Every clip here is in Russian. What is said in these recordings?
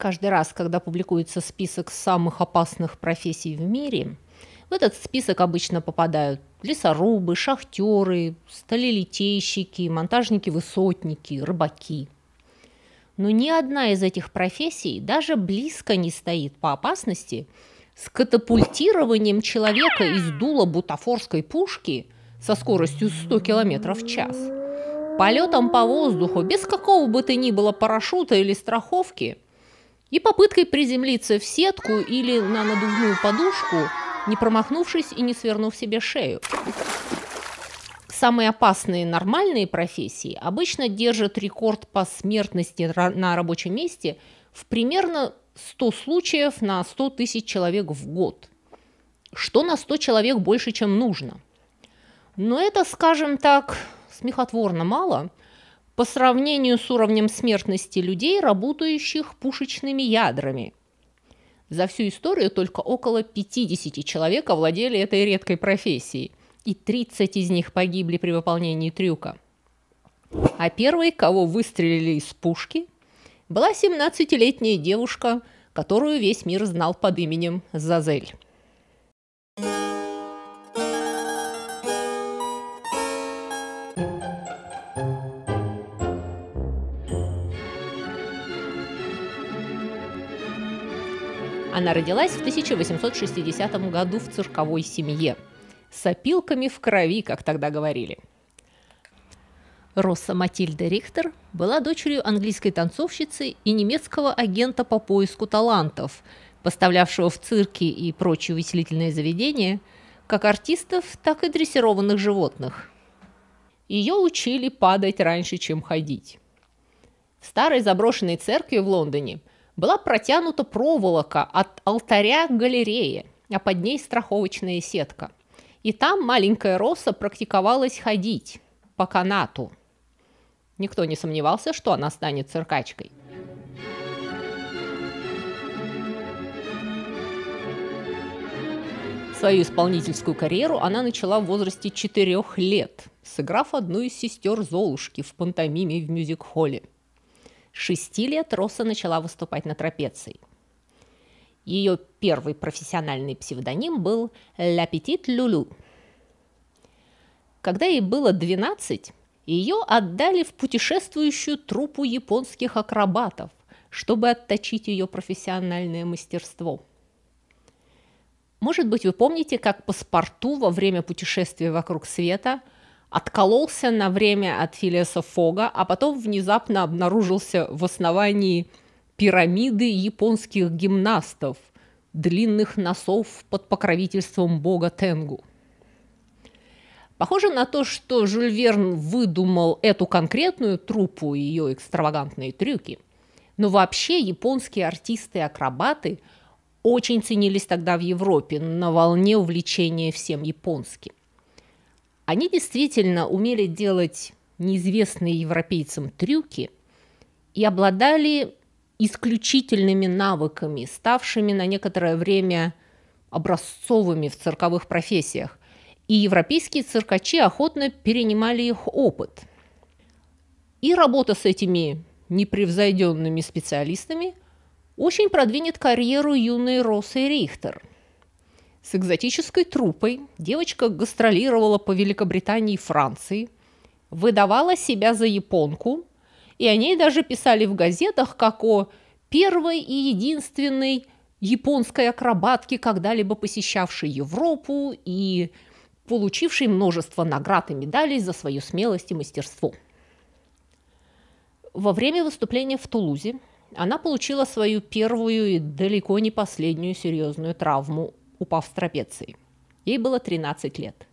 Каждый раз, когда публикуется список самых опасных профессий в мире, в этот список обычно попадают лесорубы, шахтеры, сталелитейщики, монтажники-высотники, рыбаки. Но ни одна из этих профессий даже близко не стоит по опасности с катапультированием человека из дула бутафорской пушки со скоростью 100 км в час, полетом по воздуху без какого бы то ни было парашюта или страховки – и попыткой приземлиться в сетку или на надувную подушку, не промахнувшись и не свернув себе шею. Самые опасные нормальные профессии обычно держат рекорд по смертности на рабочем месте в примерно 100 случаев на 100 тысяч человек в год, что на 100 человек больше, чем нужно. Но это, скажем так, смехотворно мало – по сравнению с уровнем смертности людей, работающих пушечными ядрами. За всю историю только около 50 человек овладели этой редкой профессией, и 30 из них погибли при выполнении трюка. А первой, кого выстрелили из пушки, была 17-летняя девушка, которую весь мир знал под именем Зазель. Она родилась в 1860 году в цирковой семье. С опилками в крови, как тогда говорили. Росса Матильда Рихтер была дочерью английской танцовщицы и немецкого агента по поиску талантов, поставлявшего в цирки и прочие увеселительные заведения как артистов, так и дрессированных животных. Ее учили падать раньше, чем ходить. В старой заброшенной церкви в Лондоне была протянута проволока от алтаря к галерее, а под ней страховочная сетка. И там маленькая Роса практиковалась ходить по канату. Никто не сомневался, что она станет циркачкой. Свою исполнительскую карьеру она начала в возрасте четырех лет, сыграв одну из сестер Золушки в пантомиме в мюзик-холле – шести лет Росса начала выступать на трапеции. Ее первый профессиональный псевдоним был «Ля Петит Лулу». Когда ей было 12, ее отдали в путешествующую труппу японских акробатов, чтобы отточить ее профессиональное мастерство. Может быть, вы помните, как паспорту во время путешествия вокруг света – откололся на время от Филеса Фога, а потом внезапно обнаружился в основании пирамиды японских гимнастов, длинных носов под покровительством бога Тенгу. Похоже на то, что Жюль Верн выдумал эту конкретную труппу и ее экстравагантные трюки. Но вообще японские артисты-акробаты очень ценились тогда в Европе на волне увлечения всем японским. Они действительно умели делать неизвестные европейцам трюки и обладали исключительными навыками, ставшими на некоторое время образцовыми в цирковых профессиях. И европейские циркачи охотно перенимали их опыт. И работа с этими непревзойденными специалистами очень продвинет карьеру юной Росы Рихтер – с экзотической труппой девочка гастролировала по Великобритании и Франции, выдавала себя за японку, и о ней даже писали в газетах как о первой и единственной японской акробатке, когда-либо посещавшей Европу и получившей множество наград и медалей за свою смелость и мастерство. Во время выступления в Тулузе она получила свою первую и далеко не последнюю серьезную травму упав с трапеции. Ей было 13 лет.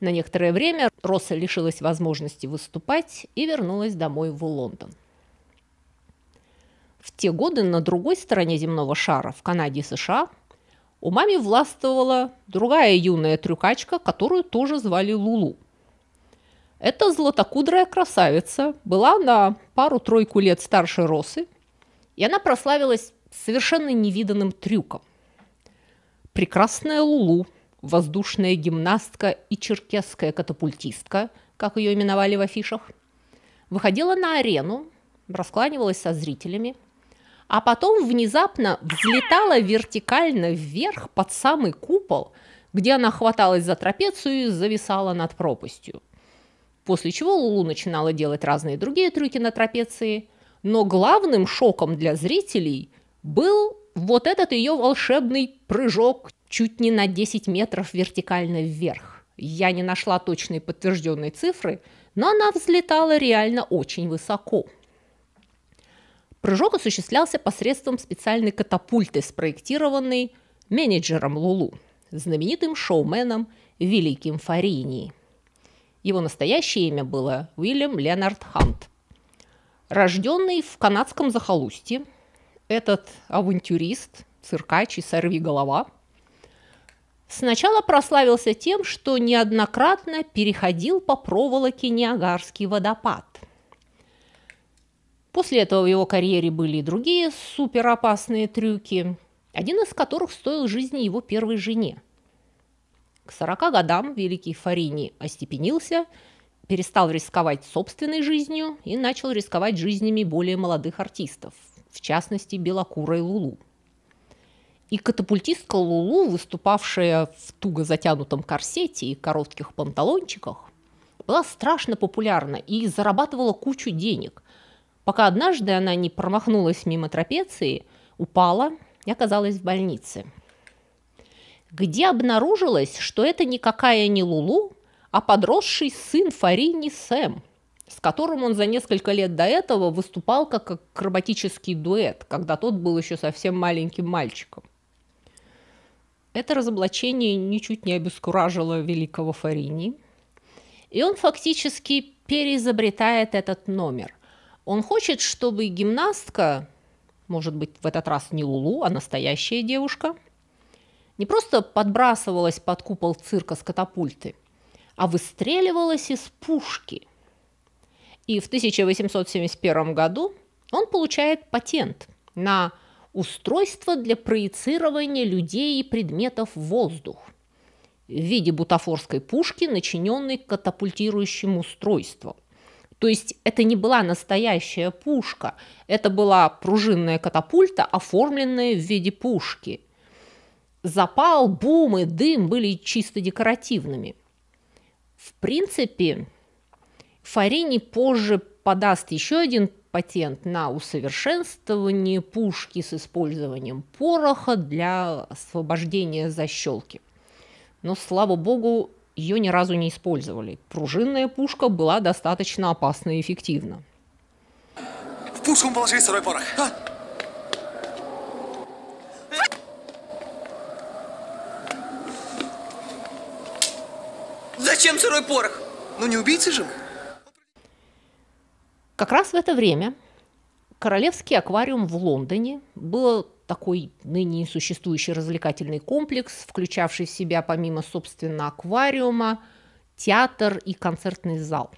На некоторое время Росса лишилась возможности выступать и вернулась домой в Лондон. В те годы на другой стороне земного шара, в Канаде и США, у маме властвовала другая юная трюкачка, которую тоже звали Лулу. Эта златокудрая красавица была на пару-тройку лет старше Росы, и она прославилась совершенно невиданным трюком – прекрасная Лулу, воздушная гимнастка и черкесская катапультистка, как ее именовали в афишах, выходила на арену, раскланивалась со зрителями, а потом внезапно взлетала вертикально вверх под самый купол, где она хваталась за трапецию и зависала над пропастью. После чего Лулу начинала делать разные другие трюки на трапеции, но главным шоком для зрителей был вот этот ее волшебный прыжок чуть не на 10 метров вертикально вверх. Я не нашла точной подтвержденной цифры, но она взлетала реально очень высоко. Прыжок осуществлялся посредством специальной катапульты, спроектированной менеджером Лулу, знаменитым шоуменом Великим Фарини. Его настоящее имя было Уильям Ленард Хант. Рожденный в канадском захолустье, этот авантюрист, циркач и сорвиголова сначала прославился тем, что неоднократно переходил по проволоке Ниагарский водопад. После этого в его карьере были и другие суперопасные трюки, один из которых стоил жизни его первой жене. К 40 годам великий Фарини остепенился, перестал рисковать собственной жизнью и начал рисковать жизнями более молодых артистов, в частности белокурой Лулу. И катапультистка Лулу, выступавшая в туго затянутом корсете и коротких панталончиках, была страшно популярна и зарабатывала кучу денег, пока однажды она не промахнулась мимо трапеции, упала и оказалась в больнице. Где обнаружилось, что это никакая не Лулу, а подросший сын Фарини Сэм, с которым он за несколько лет до этого выступал как акробатический дуэт, когда тот был еще совсем маленьким мальчиком. Это разоблачение ничуть не обескуражило великого Фарини, и он фактически переизобретает этот номер – он хочет, чтобы гимнастка, может быть, в этот раз не Лулу, а настоящая девушка, не просто подбрасывалась под купол цирка с катапульты, а выстреливалась из пушки. И в 1871 году он получает патент на устройство для проецирования людей и предметов в воздух в виде бутафорской пушки, начиненной катапультирующим устройством. То есть это не была настоящая пушка, это была пружинная катапульта, оформленная в виде пушки. Запал, бум и дым были чисто декоративными. В принципе, Фарини позже подаст еще один патент на усовершенствование пушки с использованием пороха для освобождения защелки. Но, слава богу, ее ни разу не использовали. Пружинная пушка была достаточно опасна и эффективна. В пушку положи сырой порох. А? Зачем сырой порох? Ну не убийцы же мы. Как раз в это время Королевский аквариум в Лондоне был такой ныне существующий развлекательный комплекс, включавший в себя помимо, собственно, аквариума, театр и концертный зал.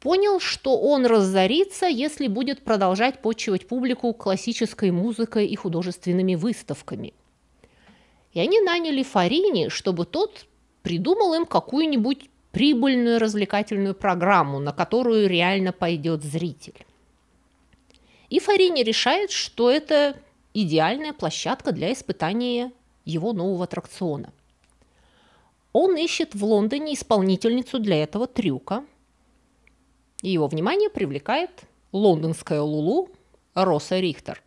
Понял, что он разорится, если будет продолжать почивать публику классической музыкой и художественными выставками. И они наняли Фарини, чтобы тот придумал им какую-нибудь прибыльную развлекательную программу, на которую реально пойдет зритель. И Фарини решает, что это идеальная площадка для испытания его нового аттракциона. Он ищет в Лондоне исполнительницу для этого трюка. И его внимание привлекает лондонская Лулу Роса Рихтер.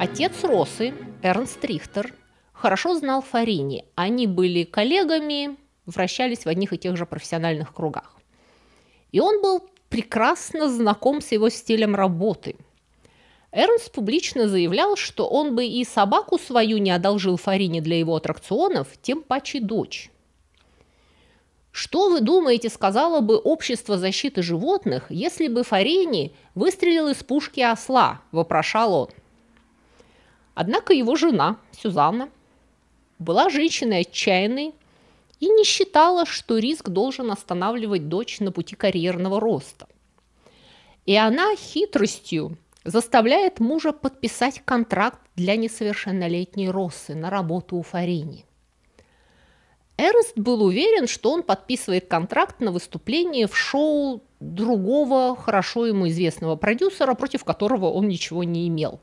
Отец Росы, Эрнст Рихтер, хорошо знал Фарини. Они были коллегами, вращались в одних и тех же профессиональных кругах. И он был прекрасно знаком с его стилем работы. Эрнст публично заявлял, что он бы и собаку свою не одолжил Фарине для его аттракционов, тем паче дочь. Что вы думаете, сказала бы общество защиты животных, если бы Фарини выстрелил из пушки осла, вопрошал он. Однако его жена, Сюзанна, была женщиной отчаянной, и не считала, что риск должен останавливать дочь на пути карьерного роста. И она хитростью заставляет мужа подписать контракт для несовершеннолетней Россы на работу у Фарини. Эрнст был уверен, что он подписывает контракт на выступление в шоу другого, хорошо ему известного продюсера, против которого он ничего не имел.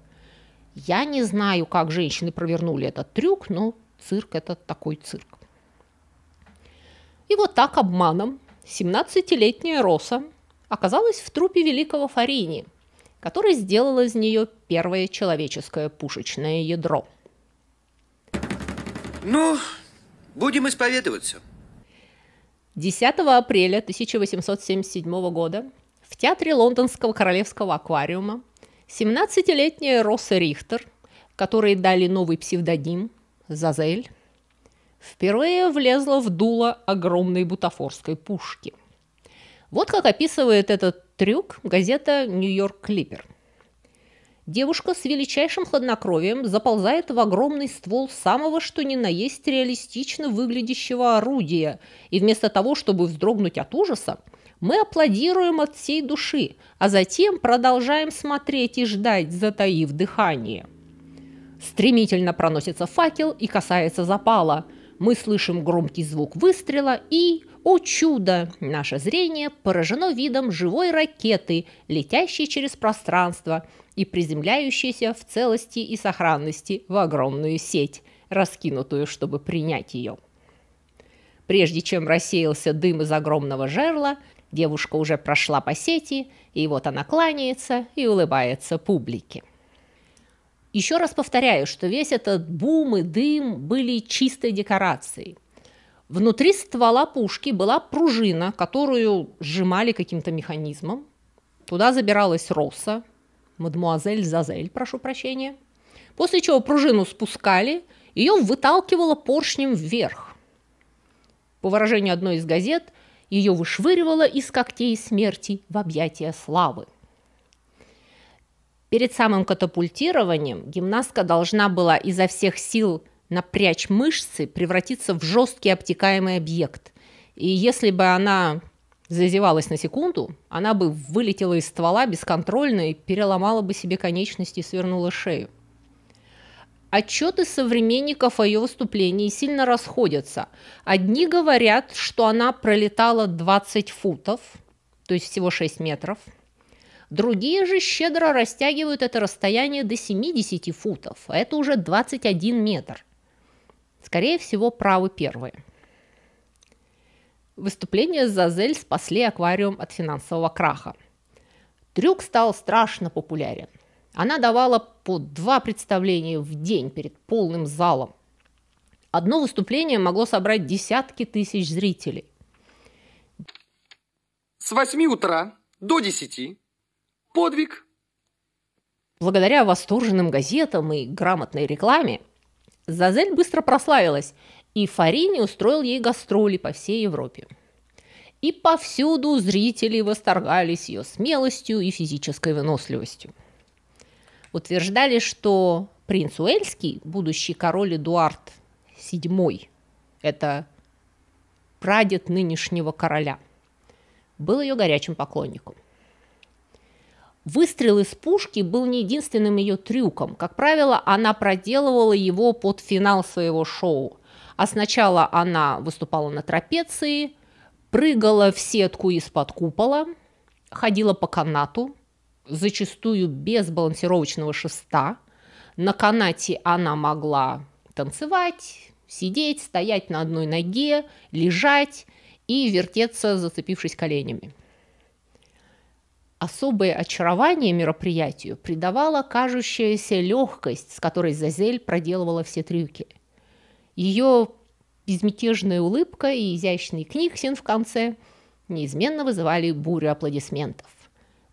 Я не знаю, как женщины провернули этот трюк, но цирк – это такой цирк. И вот так обманом 17-летняя Роса оказалась в трупе великого Фарини, который сделал из нее первое человеческое пушечное ядро. Ну, будем исповедоваться. 10 апреля 1877 года в театре Лондонского королевского аквариума 17-летняя Росса Рихтер, которой дали новый псевдоним Зазель, впервые влезла в дуло огромной бутафорской пушки. Вот как описывает этот трюк газета «Нью-Йорк Клиппер». Девушка с величайшим хладнокровием заползает в огромный ствол самого что ни на есть реалистично выглядящего орудия, и вместо того, чтобы вздрогнуть от ужаса, мы аплодируем от всей души, а затем продолжаем смотреть и ждать, затаив дыхание. Стремительно проносится факел и касается запала. Мы слышим громкий звук выстрела и о чудо! Наше зрение поражено видом живой ракеты, летящей через пространство и приземляющейся в целости и сохранности в огромную сеть, раскинутую, чтобы принять ее. Прежде чем рассеялся дым из огромного жерла, девушка уже прошла по сети, и вот она кланяется и улыбается публике. Еще раз повторяю, что весь этот бум и дым были чистой декорацией – Внутри ствола пушки была пружина, которую сжимали каким-то механизмом. Туда забиралась Росса, мадмуазель Зазель, прошу прощения. После чего пружину спускали, ее выталкивало поршнем вверх. По выражению одной из газет, ее вышвыривало из когтей смерти в объятия славы. Перед самым катапультированием гимнастка должна была изо всех сил напрячь мышцы, превратиться в жесткий обтекаемый объект. И если бы она зазевалась на секунду, она бы вылетела из ствола бесконтрольно и переломала бы себе конечности и свернула шею. Отчеты современников о ее выступлении сильно расходятся. Одни говорят, что она пролетала 20 футов, то есть всего 6 метров. Другие же щедро растягивают это расстояние до 70 футов, а это уже 21 метр. Скорее всего, правы первые. Выступления Зазель спасли аквариум от финансового краха. Трюк стал страшно популярен. Она давала по два представления в день перед полным залом. Одно выступление могло собрать десятки тысяч зрителей. С 8 утра до 10. Подвиг. Благодаря восторженным газетам и грамотной рекламе Зазель быстро прославилась, и Фарини устроил ей гастроли по всей Европе. И повсюду зрители восторгались ее смелостью и физической выносливостью. Утверждали, что принц Уэльский, будущий король Эдуард VII, это прадед нынешнего короля, был ее горячим поклонником – Выстрел из пушки был не единственным ее трюком. Как правило, она проделывала его под финал своего шоу. А сначала она выступала на трапеции, прыгала в сетку из-под купола, ходила по канату, зачастую без балансировочного шеста. На канате она могла танцевать, сидеть, стоять на одной ноге, лежать и вертеться, зацепившись коленями. Особое очарование мероприятию придавала кажущаяся легкость, с которой Зазель проделывала все трюки. Ее безмятежная улыбка и изящный книгсин в конце неизменно вызывали бурю аплодисментов.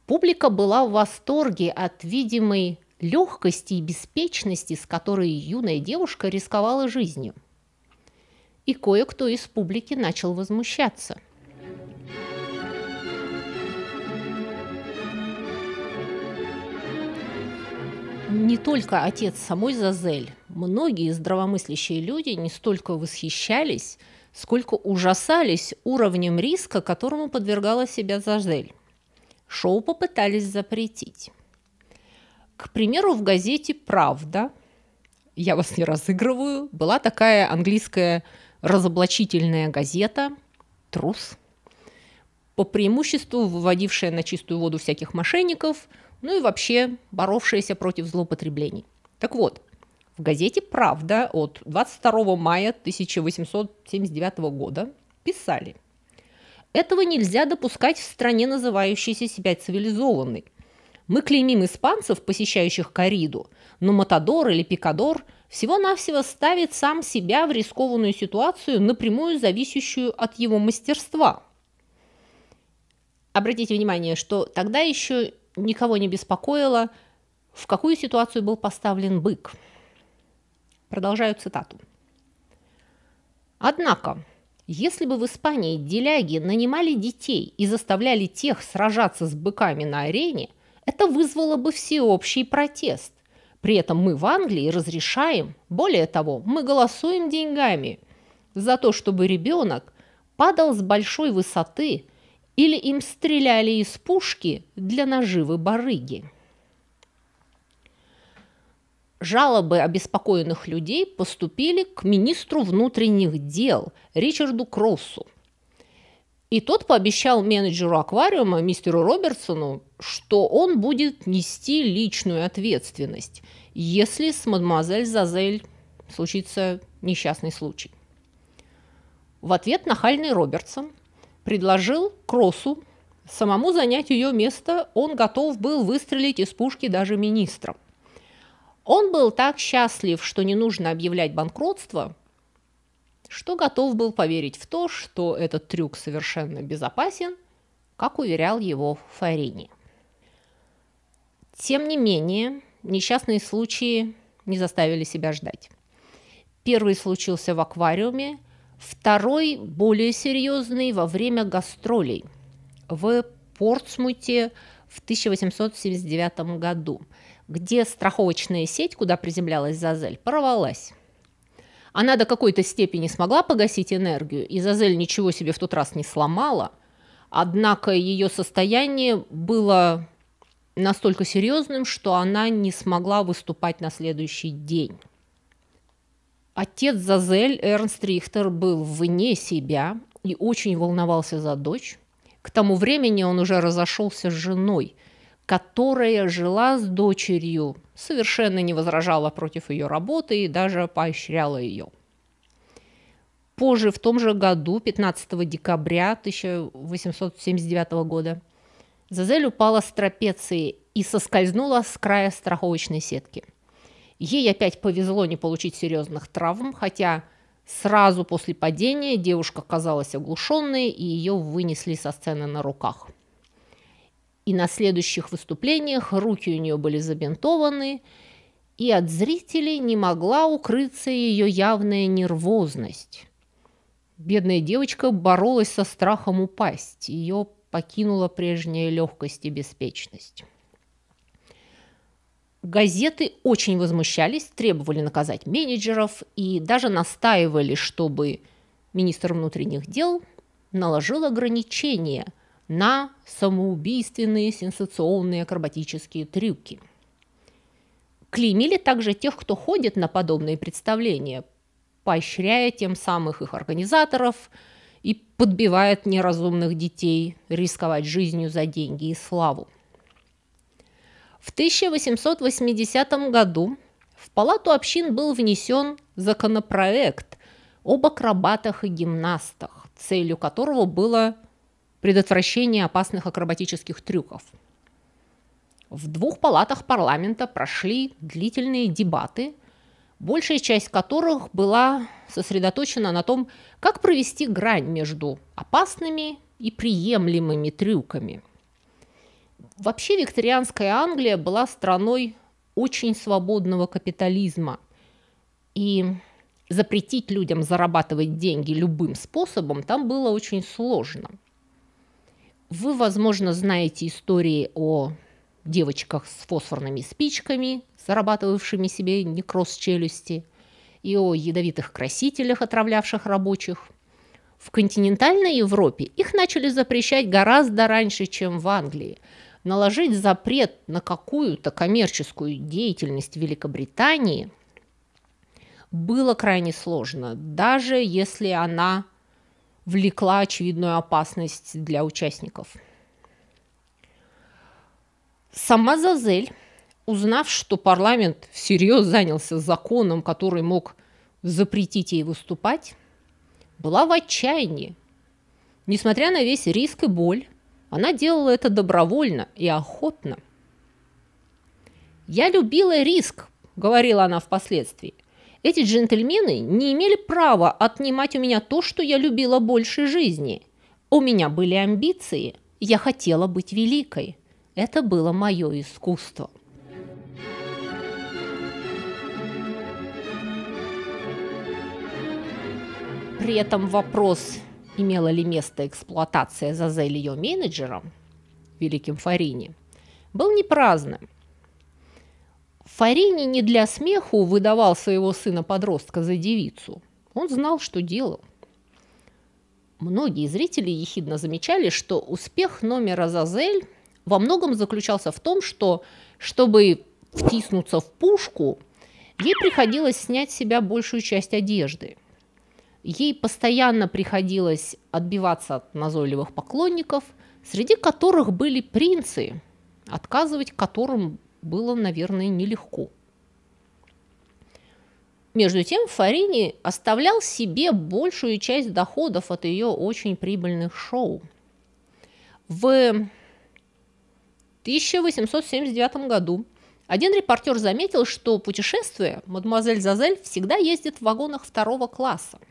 Публика была в восторге от видимой легкости и беспечности, с которой юная девушка рисковала жизнью. И кое-кто из публики начал возмущаться – не только отец самой Зазель. Многие здравомыслящие люди не столько восхищались, сколько ужасались уровнем риска, которому подвергала себя Зазель. Шоу попытались запретить. К примеру, в газете «Правда» я вас не разыгрываю, была такая английская разоблачительная газета «Трус», по преимуществу выводившая на чистую воду всяких мошенников, ну и вообще боровшаяся против злоупотреблений. Так вот, в газете «Правда» от 22 мая 1879 года писали «Этого нельзя допускать в стране, называющейся себя цивилизованной. Мы клеймим испанцев, посещающих кориду, но Матадор или Пикадор всего-навсего ставит сам себя в рискованную ситуацию, напрямую зависящую от его мастерства. Обратите внимание, что тогда еще никого не беспокоило, в какую ситуацию был поставлен бык. Продолжаю цитату. Однако, если бы в Испании деляги нанимали детей и заставляли тех сражаться с быками на арене, это вызвало бы всеобщий протест. При этом мы в Англии разрешаем, более того, мы голосуем деньгами за то, чтобы ребенок падал с большой высоты или им стреляли из пушки для наживы барыги. Жалобы обеспокоенных людей поступили к министру внутренних дел Ричарду Кроссу – и тот пообещал менеджеру аквариума, мистеру Робертсону, что он будет нести личную ответственность, если с мадемуазель Зазель случится несчастный случай. В ответ нахальный Робертсон предложил Кроссу самому занять ее место, он готов был выстрелить из пушки даже министром. Он был так счастлив, что не нужно объявлять банкротство – что готов был поверить в то, что этот трюк совершенно безопасен, как уверял его Фарини. Тем не менее, несчастные случаи не заставили себя ждать. Первый случился в аквариуме, второй, более серьезный, во время гастролей в Портсмуте в 1879 году, где страховочная сеть, куда приземлялась Зазель, порвалась. Она до какой-то степени смогла погасить энергию, и Зазель ничего себе в тот раз не сломала, однако ее состояние было настолько серьезным, что она не смогла выступать на следующий день. Отец Зазель, Эрнст Рихтер, был вне себя и очень волновался за дочь. К тому времени он уже разошелся с женой, которая жила с дочерью совершенно не возражала против ее работы и даже поощряла ее. Позже, в том же году, 15 декабря 1879 года, Зазель упала с трапеции и соскользнула с края страховочной сетки. Ей опять повезло не получить серьезных травм, хотя сразу после падения девушка казалась оглушенной, и ее вынесли со сцены на руках – и на следующих выступлениях руки у нее были забинтованы, и от зрителей не могла укрыться ее явная нервозность. Бедная девочка боролась со страхом упасть, ее покинула прежняя легкость и беспечность. Газеты очень возмущались, требовали наказать менеджеров и даже настаивали, чтобы министр внутренних дел наложил ограничения – на самоубийственные сенсационные акробатические трюки. Клеймили также тех, кто ходит на подобные представления, поощряя тем самых их организаторов и подбивает неразумных детей рисковать жизнью за деньги и славу. В 1880 году в Палату общин был внесен законопроект об акробатах и гимнастах, целью которого было предотвращения опасных акробатических трюков. В двух палатах парламента прошли длительные дебаты, большая часть которых была сосредоточена на том, как провести грань между опасными и приемлемыми трюками. Вообще викторианская Англия была страной очень свободного капитализма. И запретить людям зарабатывать деньги любым способом там было очень сложно – вы, возможно, знаете истории о девочках с фосфорными спичками, зарабатывавшими себе некроз челюсти, и о ядовитых красителях, отравлявших рабочих. В континентальной Европе их начали запрещать гораздо раньше, чем в Англии. Наложить запрет на какую-то коммерческую деятельность Великобритании было крайне сложно, даже если она влекла очевидную опасность для участников. Сама Зазель, узнав, что парламент всерьез занялся законом, который мог запретить ей выступать, была в отчаянии. Несмотря на весь риск и боль, она делала это добровольно и охотно. «Я любила риск», — говорила она впоследствии. «Эти джентльмены не имели права отнимать у меня то, что я любила больше жизни. У меня были амбиции, я хотела быть великой. Это было мое искусство». При этом вопрос, имела ли место эксплуатация Зазель ее менеджером, великим Фарини, был не праздным. Фарини не для смеху выдавал своего сына-подростка за девицу. Он знал, что делал. Многие зрители ехидно замечали, что успех номера Зазель во многом заключался в том, что, чтобы втиснуться в пушку, ей приходилось снять с себя большую часть одежды – Ей постоянно приходилось отбиваться от назойливых поклонников, среди которых были принцы, отказывать которым было, наверное, нелегко. Между тем Фарини оставлял себе большую часть доходов от ее очень прибыльных шоу. В 1879 году один репортер заметил, что путешествуя, мадемуазель Зазель всегда ездит в вагонах второго класса –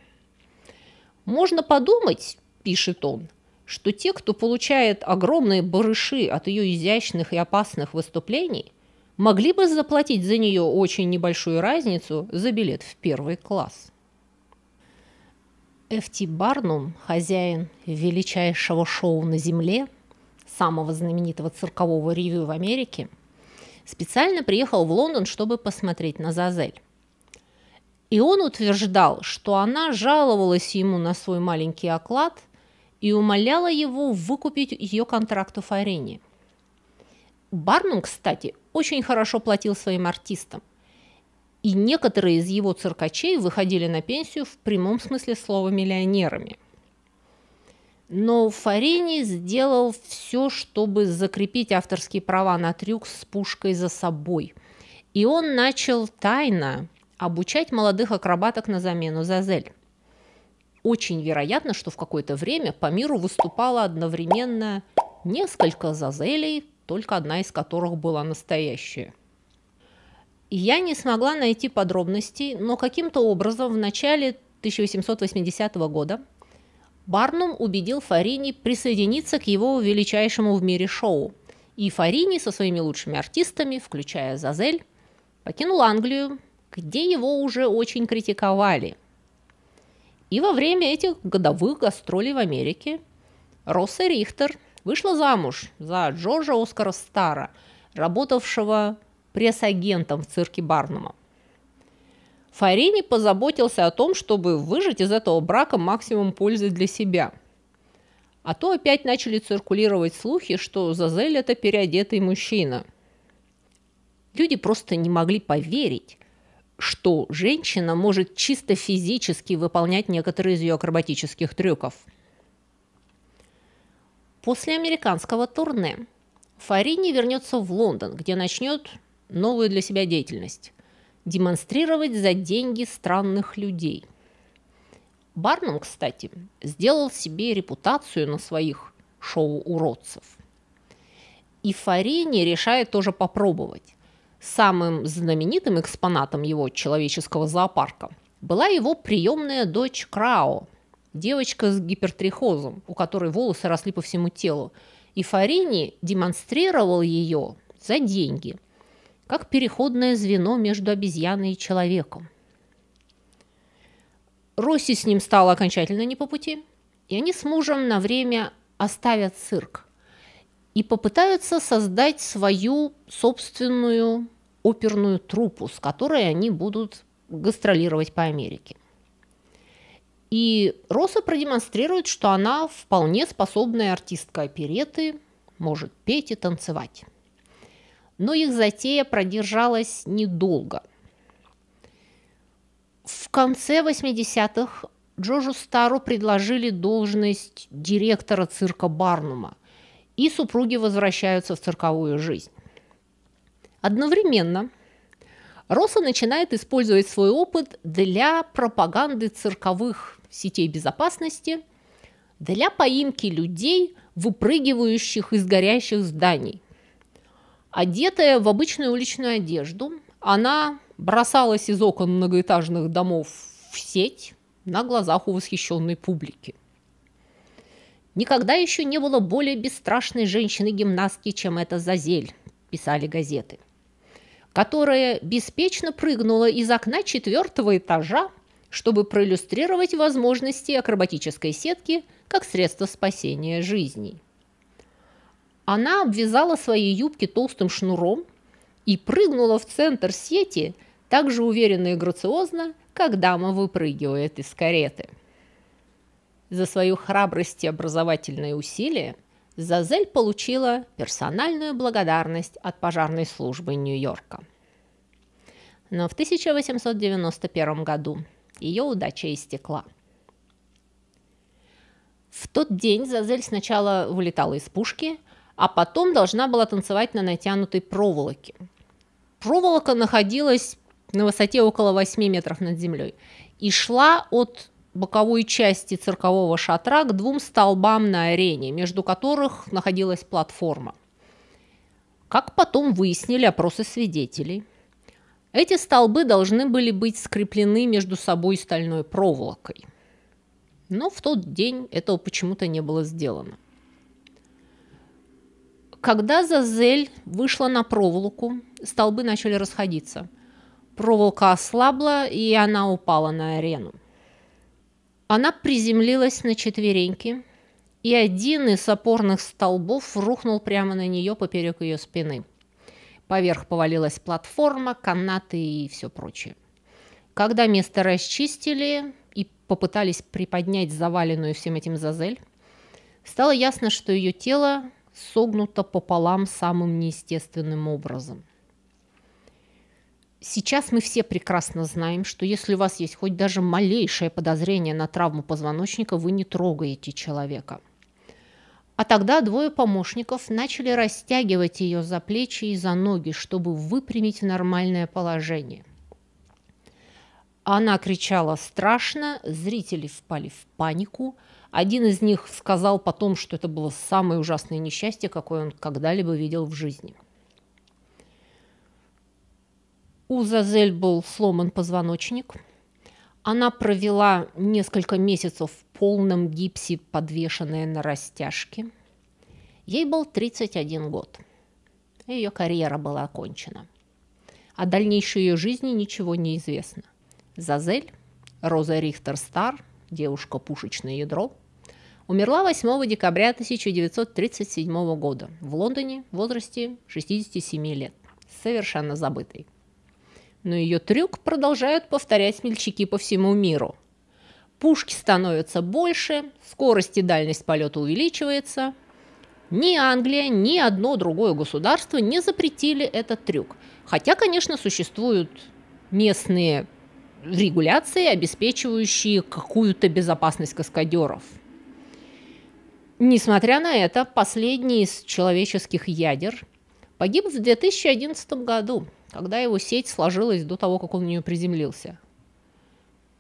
можно подумать, пишет он, что те, кто получает огромные барыши от ее изящных и опасных выступлений, могли бы заплатить за нее очень небольшую разницу за билет в первый класс. Эфти Барнум, хозяин величайшего шоу на Земле, самого знаменитого циркового ревю в Америке, специально приехал в Лондон, чтобы посмотреть на Зазель. И он утверждал, что она жаловалась ему на свой маленький оклад и умоляла его выкупить ее контракт у Фарини. Барнум, кстати, очень хорошо платил своим артистам. И некоторые из его циркачей выходили на пенсию в прямом смысле слова миллионерами. Но Фарини сделал все, чтобы закрепить авторские права на трюк с пушкой за собой. И он начал тайно, обучать молодых акробаток на замену Зазель. Очень вероятно, что в какое-то время по миру выступало одновременно несколько Зазелей, только одна из которых была настоящая. Я не смогла найти подробностей, но каким-то образом в начале 1880 года Барнум убедил Фарини присоединиться к его величайшему в мире шоу. И Фарини со своими лучшими артистами, включая Зазель, покинул Англию, где его уже очень критиковали. И во время этих годовых гастролей в Америке Росса Рихтер вышла замуж за Джорджа Оскара Стара, работавшего пресс-агентом в цирке Барнума. Фарини позаботился о том, чтобы выжать из этого брака максимум пользы для себя. А то опять начали циркулировать слухи, что Зазель – это переодетый мужчина. Люди просто не могли поверить, что женщина может чисто физически выполнять некоторые из ее акробатических трюков. После американского турне Фарини вернется в Лондон, где начнет новую для себя деятельность – демонстрировать за деньги странных людей. Барнум, кстати, сделал себе репутацию на своих шоу уродцев. И Фарини решает тоже попробовать. Самым знаменитым экспонатом его человеческого зоопарка была его приемная дочь Крао, девочка с гипертрихозом, у которой волосы росли по всему телу. И Фарини демонстрировал ее за деньги, как переходное звено между обезьяной и человеком. Росси с ним стало окончательно не по пути, и они с мужем на время оставят цирк и попытаются создать свою собственную оперную труппу, с которой они будут гастролировать по Америке. И Роса продемонстрирует, что она вполне способная артистка опереты, может петь и танцевать. Но их затея продержалась недолго. В конце 80-х Джорджу Стару предложили должность директора цирка Барнума, и супруги возвращаются в цирковую жизнь. Одновременно Росса начинает использовать свой опыт для пропаганды цирковых сетей безопасности, для поимки людей, выпрыгивающих из горящих зданий. Одетая в обычную уличную одежду, она бросалась из окон многоэтажных домов в сеть на глазах у восхищенной публики. Никогда еще не было более бесстрашной женщины-гимнастки, чем эта Зазель, писали газеты, которая беспечно прыгнула из окна четвертого этажа, чтобы проиллюстрировать возможности акробатической сетки как средство спасения жизней. Она обвязала свои юбки толстым шнуром и прыгнула в центр сети так же уверенно и грациозно, как дама выпрыгивает из кареты. За свою храбрость и образовательные усилия Зазель получила персональную благодарность от пожарной службы Нью-Йорка. Но в 1891 году ее удача истекла. В тот день Зазель сначала вылетала из пушки, а потом должна была танцевать на натянутой проволоке. Проволока находилась на высоте около 8 метров над землей и шла от боковой части циркового шатра к двум столбам на арене, между которых находилась платформа. Как потом выяснили опросы свидетелей, эти столбы должны были быть скреплены между собой стальной проволокой. Но в тот день этого почему-то не было сделано. Когда Зазель вышла на проволоку, столбы начали расходиться. Проволока ослабла, и она упала на арену. Она приземлилась на четвереньки, и один из опорных столбов рухнул прямо на нее поперек ее спины. Поверх повалилась платформа, канаты и все прочее. Когда место расчистили и попытались приподнять заваленную всем этим Зазель, стало ясно, что ее тело согнуто пополам самым неестественным образом – Сейчас мы все прекрасно знаем, что если у вас есть хоть даже малейшее подозрение на травму позвоночника, вы не трогаете человека. А тогда двое помощников начали растягивать ее за плечи и за ноги, чтобы выпрямить в нормальное положение. Она кричала страшно, зрители впали в панику. Один из них сказал потом, что это было самое ужасное несчастье, какое он когда-либо видел в жизни. У Зазель был сломан позвоночник. Она провела несколько месяцев полном гипсе, подвешенная на растяжке. Ей был 31 год. Ее карьера была окончена. О дальнейшей ее жизни ничего не известно. Зазель, Роза Рихтер-Стар, девушка-пушечное ядро, умерла 8 декабря 1937 года в Лондоне в возрасте 67 лет, совершенно забытой но ее трюк продолжают повторять смельчаки по всему миру. Пушки становятся больше, скорость и дальность полета увеличивается. Ни Англия, ни одно другое государство не запретили этот трюк. Хотя, конечно, существуют местные регуляции, обеспечивающие какую-то безопасность каскадеров. Несмотря на это, последний из человеческих ядер погиб в 2011 году – когда его сеть сложилась до того, как он в нее приземлился.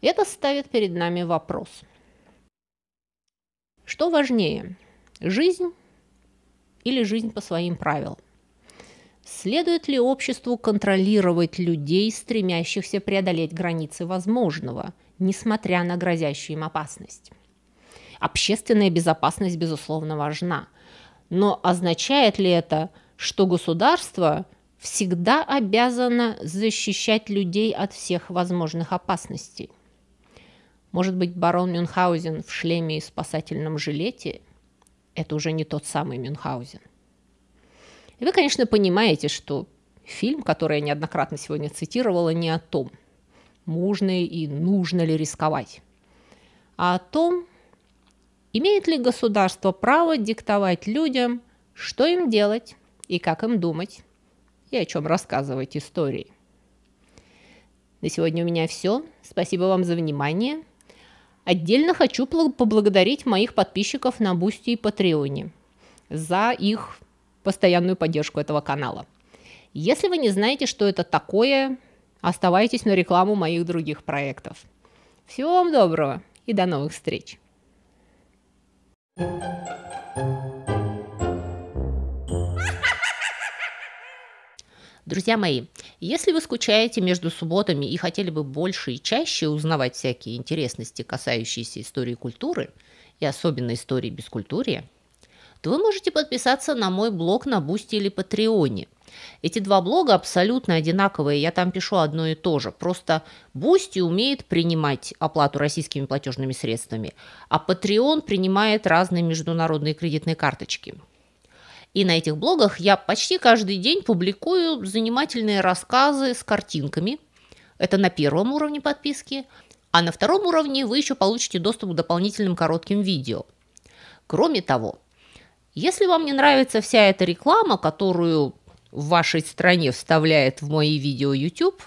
Это ставит перед нами вопрос. Что важнее, жизнь или жизнь по своим правилам? Следует ли обществу контролировать людей, стремящихся преодолеть границы возможного, несмотря на грозящую им опасность? Общественная безопасность, безусловно, важна. Но означает ли это, что государство всегда обязана защищать людей от всех возможных опасностей. Может быть, барон Мюнхгаузен в шлеме и спасательном жилете – это уже не тот самый Мюнхгаузен. И вы, конечно, понимаете, что фильм, который я неоднократно сегодня цитировала, не о том, можно и нужно ли рисковать, а о том, имеет ли государство право диктовать людям, что им делать и как им думать, и о чем рассказывать истории. На сегодня у меня все. Спасибо вам за внимание. Отдельно хочу поблагодарить моих подписчиков на Boosty и Patreon е за их постоянную поддержку этого канала. Если вы не знаете, что это такое, оставайтесь на рекламу моих других проектов. Всего вам доброго и до новых встреч! Друзья мои, если вы скучаете между субботами и хотели бы больше и чаще узнавать всякие интересности, касающиеся истории культуры, и особенно истории бескультурия, то вы можете подписаться на мой блог на Boosty или Patreon е. Эти два блога абсолютно одинаковые, я там пишу одно и то же. Просто Boosty умеет принимать оплату российскими платежными средствами, а Patreon принимает разные международные кредитные карточки. И на этих блогах я почти каждый день публикую занимательные рассказы с картинками. Это на первом уровне подписки. А на втором уровне вы еще получите доступ к дополнительным коротким видео. Кроме того, если вам не нравится вся эта реклама, которую в вашей стране вставляет в мои видео YouTube,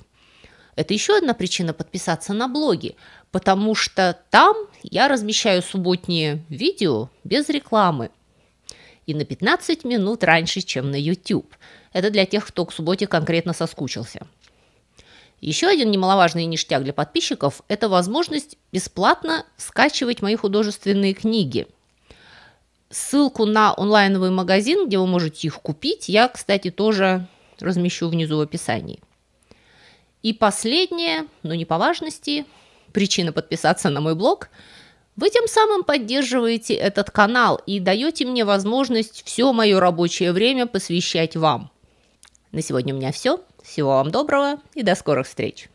это еще одна причина подписаться на блоги, потому что там я размещаю субботние видео без рекламы и на 15 минут раньше, чем на YouTube. Это для тех, кто к субботе конкретно соскучился. Еще один немаловажный ништяк для подписчиков – это возможность бесплатно скачивать мои художественные книги – Ссылку на онлайновый магазин, где вы можете их купить, я, кстати, тоже размещу внизу в описании. И последнее, но не по важности, причина подписаться на мой блог. Вы тем самым поддерживаете этот канал и даете мне возможность все мое рабочее время посвящать вам. На сегодня у меня все. Всего вам доброго и до скорых встреч.